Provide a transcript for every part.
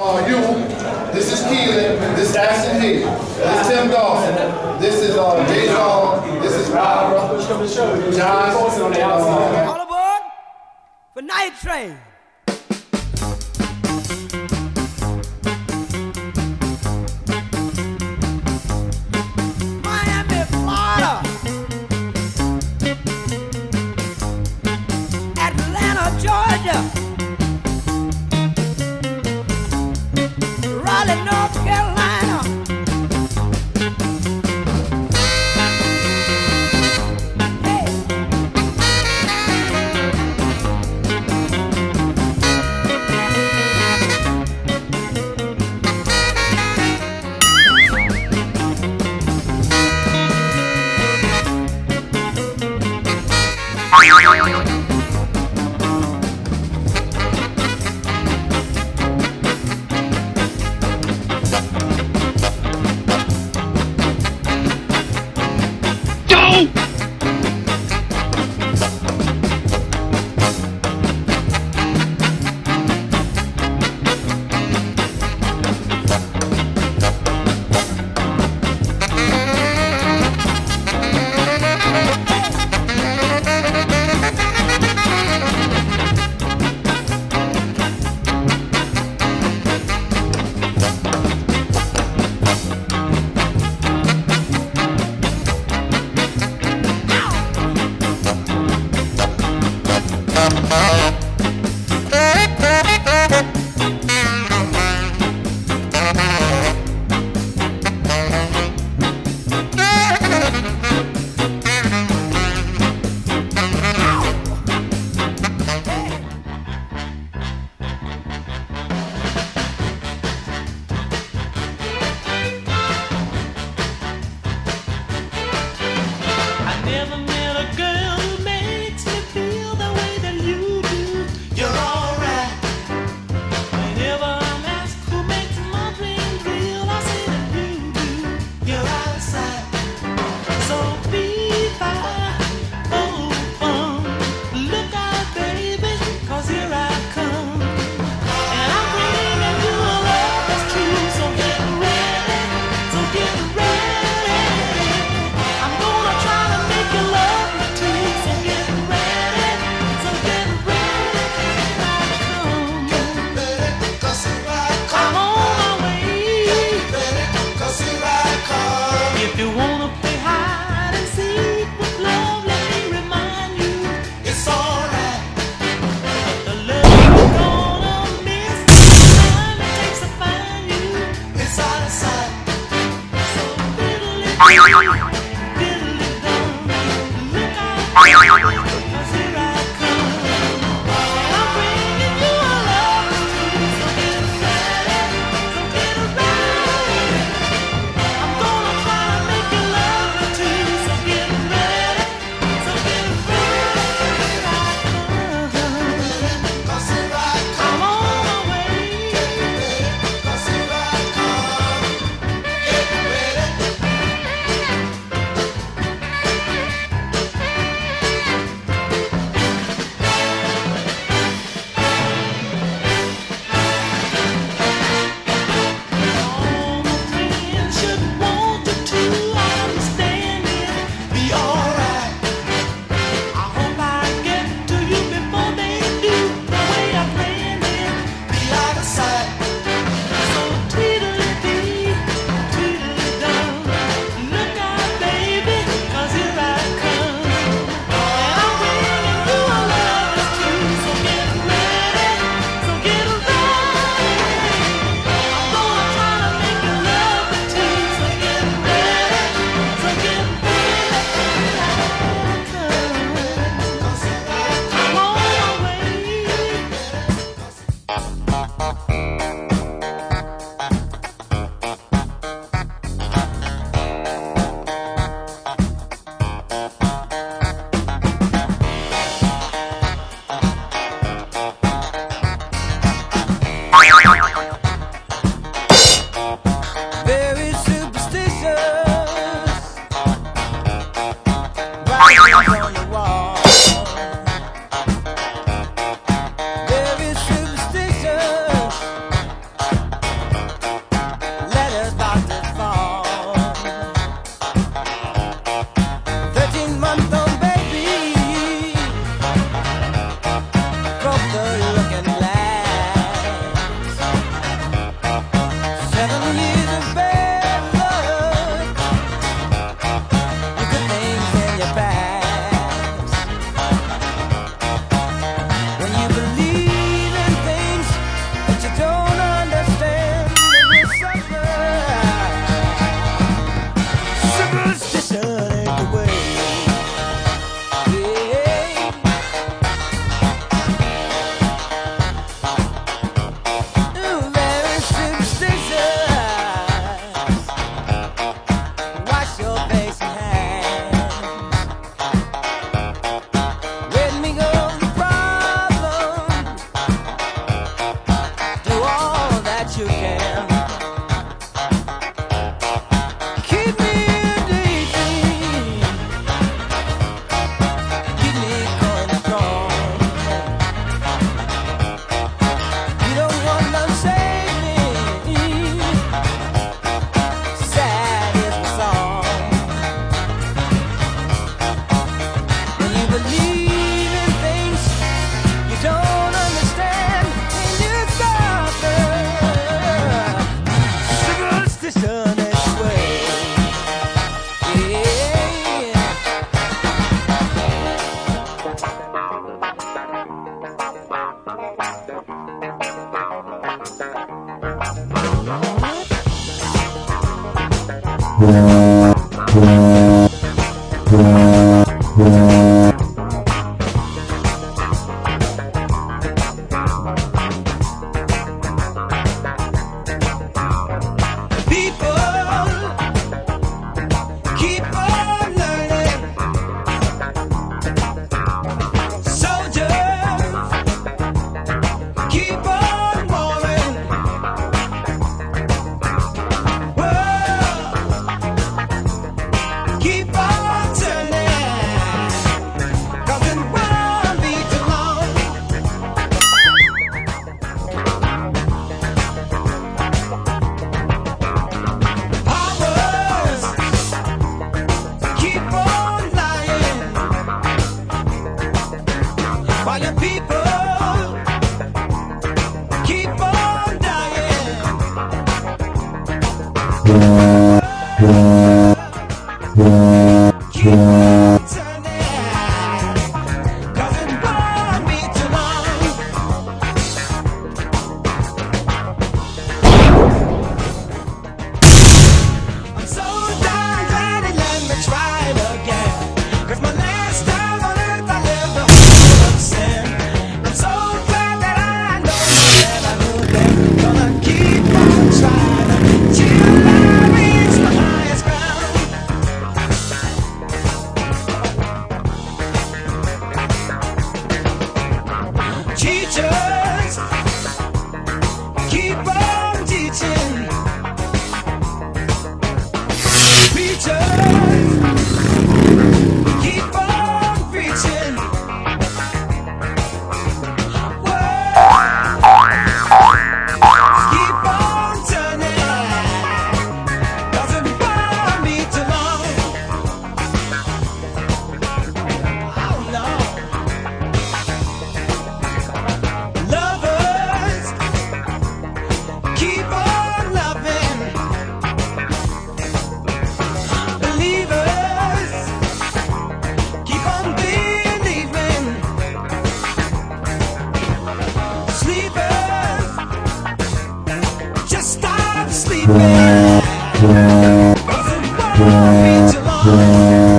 Uh, you, this is Keelan, this is Ashton Hayes, this is Tim Dawson, this is uh, Jay John, this is Barbara, John, uh, All aboard for Night Train. Oi, oi, oi, oi. of the love. Beep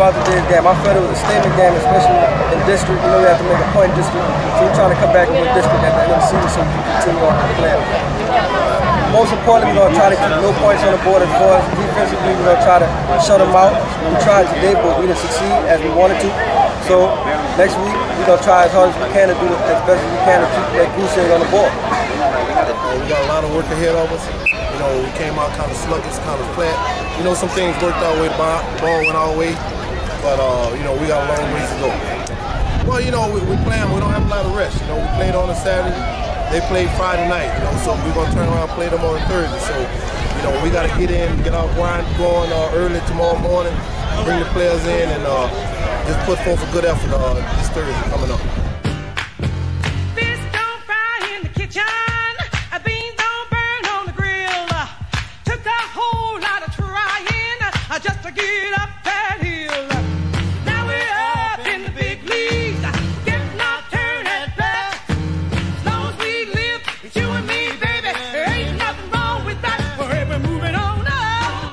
game. I felt it was a statement game, especially in district. You know, we have to make a point in district. So we're trying to come back and win district at the end of the season so we can continue on the plan. Most importantly, we're going to try to keep no points on the board as far as defensively. We're going to try to shut them out. We tried today, but we didn't succeed as we wanted to. So next week, we're going to try as hard as we can to do it as best as we can to keep that goose egg on the board. Uh, we got a lot of work ahead of us. You know, we came out kind of sluggish, kind of flat. You know, some things worked our way, the ball went our way, but uh, you know, we got a long ways to go. Well, you know, we, we playing, we don't have a lot of rest. You know, we played on a Saturday. They played Friday night, you know, so we're gonna turn around and play them on Thursday. So, you know, we gotta get in, get our grind going uh, early tomorrow morning, bring the players in, and uh, just put forth a good effort uh, this Thursday coming up.